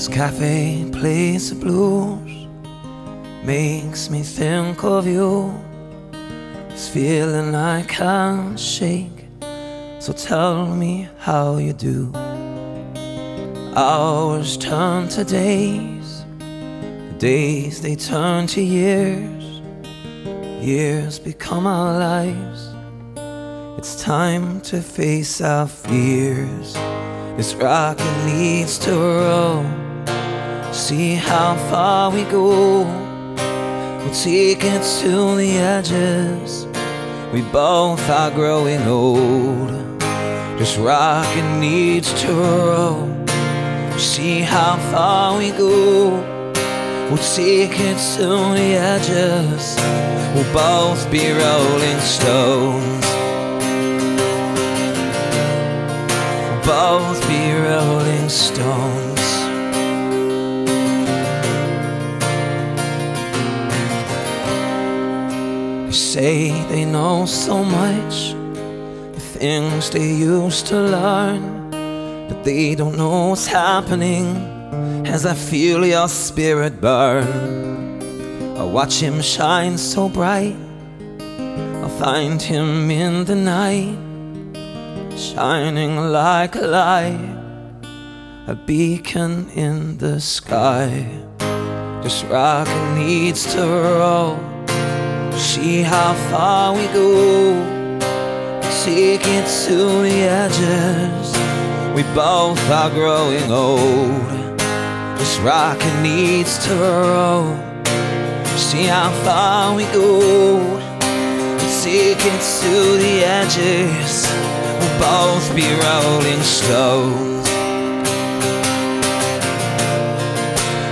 This cafe plays the blues, makes me think of you. This feeling I can't shake, so tell me how you do. Hours turn to days, the days they turn to years, years become our lives. It's time to face our fears. This rocket needs to roll. See how far we go. We'll take it to the edges. We both are growing old. This rocket needs to roll. See how far we go. We'll take it to the edges. We'll both be rolling stones. We'll both be rolling stones. They say they know so much, the things they used to learn, but they don't know what's happening as I feel your spirit burn. I watch him shine so bright, I'll find him in the night shining like a light, a beacon in the sky. This rocket needs to roll. See how far we go. Take it to the edges. We both are growing old. This rocket needs to roll. See how far we go. Take it to the edges we'll both be rolling stones.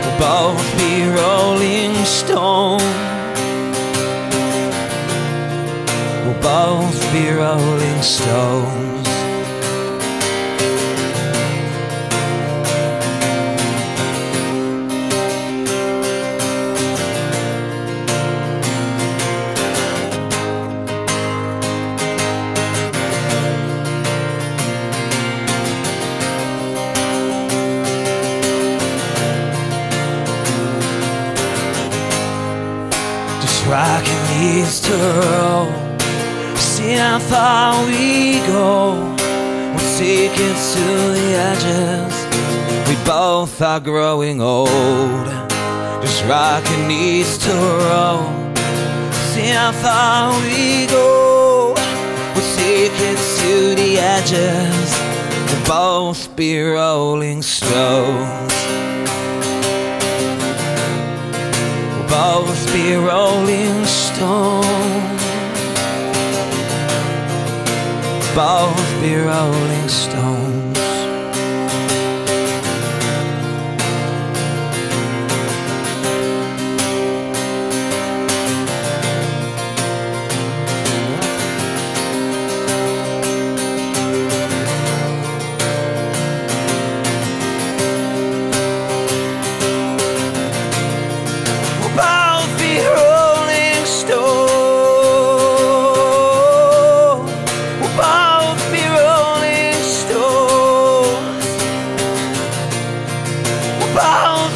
We'll both be rolling stones. Be rolling stones. rocket needs to roll. How far we go. We'll take it to the edges. We both are growing old. Just rocking needs to roll. See how far we go. We'll take it to the edges. We'll both be rolling stones. We both be rolling stones. Both be rolling stones.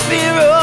Be rolling